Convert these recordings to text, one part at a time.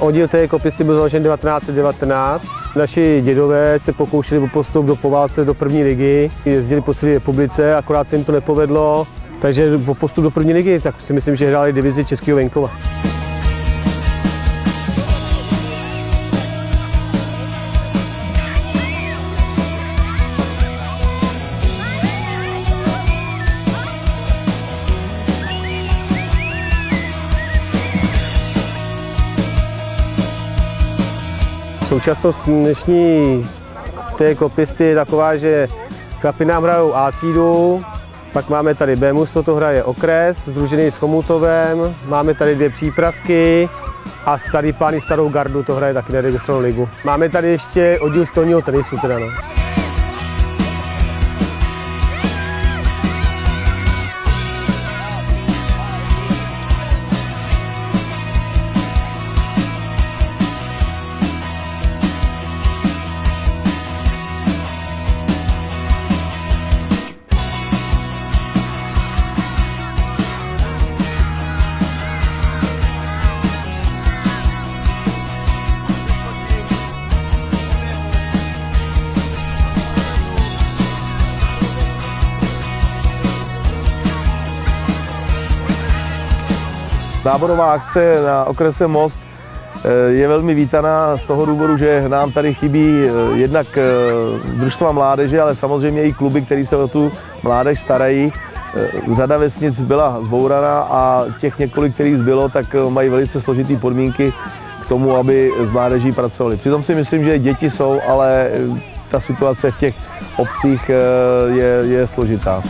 Oddíl té kopisty byl založen 1919. Naši dědové se pokoušeli o postup do poválce do první ligy. Jezdili po celé republice, akorát se jim to nepovedlo. Takže po postup do první ligy, tak si myslím, že hráli divizi Českého venkova. Současnost dnešní té kopisty je taková, že chlapi nám hrajou A třídu, pak máme tady B mužstvo, to hraje okres, združený s Chomutovem, máme tady dvě přípravky a starý pány starou gardu, to hraje taky neregistrovanou ligu. Máme tady ještě oddíl stolního tenisu teda no. Náborová akce na okrese Most eh, je velmi vítaná z toho důvodu, že nám tady chybí eh, jednak eh, družstva mládeže, ale samozřejmě i kluby, které se o tu mládež starají. Řada vesnic byla zbouraná a těch několik, kterých zbylo, tak mají velice složitý podmínky k tomu, aby s mládeží pracovali. Přitom si myslím, že děti jsou, ale ta situace v těch obcích je, je složitá.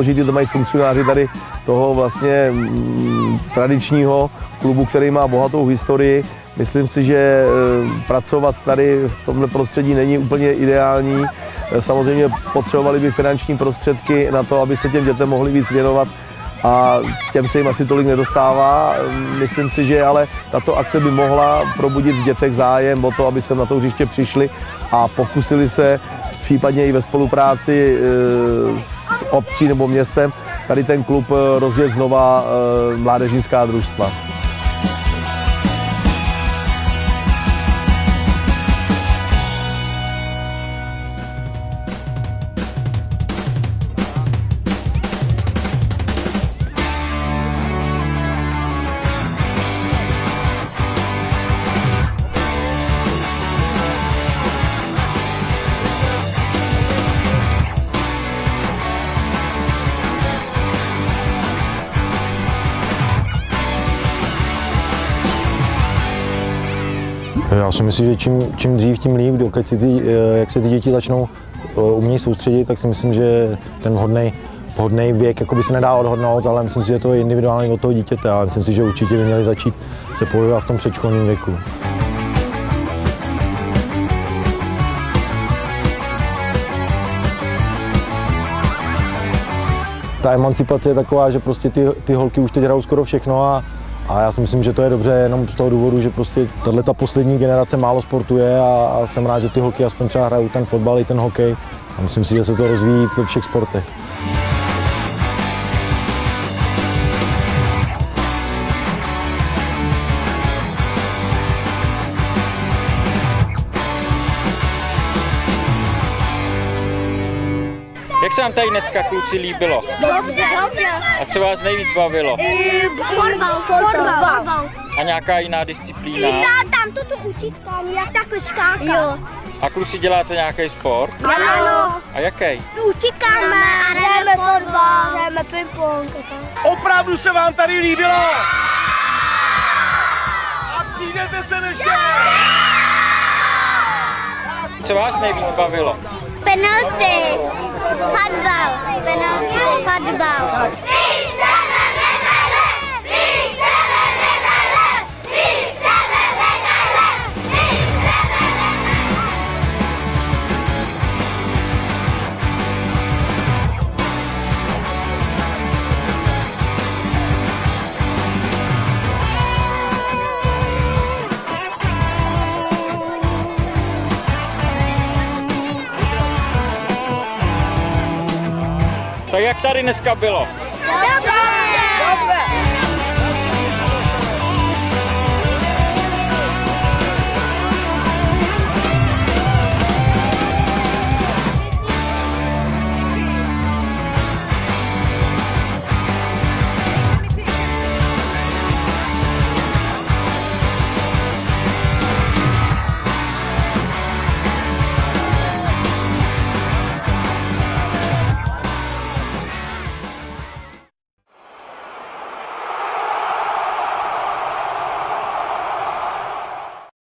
Složitý to mají funkcionáři tady toho vlastně mm, tradičního klubu, který má bohatou historii. Myslím si, že e, pracovat tady v tomhle prostředí není úplně ideální. E, samozřejmě potřebovali by finanční prostředky na to, aby se těm dětem mohli víc věnovat a těm se jim asi tolik nedostává. Myslím si, že ale tato akce by mohla probudit v dětech zájem o to, aby se na to hřiště přišli a pokusili se případně i ve spolupráci e, obcí nebo městem tady ten klub eh, rozjet znova eh, mládežnická družstva. Já si myslím, že čím, čím dřív, tím líp, dokud si ty, eh, jak se ty děti začnou eh, umějí soustředit, tak si myslím, že ten vhodný vhodný věk jako by se nedá odhodnout, ale myslím si, že to je individuální od toho dítěte a myslím si, že určitě by měli začít se pohybovat v tom předškolním věku. Ta emancipace je taková, že prostě ty, ty holky už teď hrajou skoro všechno a a já si myslím, že to je dobře jenom z toho důvodu, že prostě tahle ta poslední generace málo sportuje a, a jsem rád, že ty holky aspoň třeba hrajou ten fotbal i ten hokej. A myslím si, že se to rozvíjí ve všech sportech. Se vám tady dneska kluci líbilo? Dobře, dobře. A co vás nejvíc bavilo? Fotbal, fotbal. A nějaká jiná disciplína? Já tam toto učit tam, jak takhle skákat. Jo. A kluci děláte nějaký sport? Ano. A jaký? Utíkáme a hrajeme fotbal, hrajeme ping-pong. Opravdu se vám tady líbilo? A přijdete se ještě? Co vás nejvíc bavilo? Penalty. Fotbal. Penalty. Fotbal. Tady dneska bylo?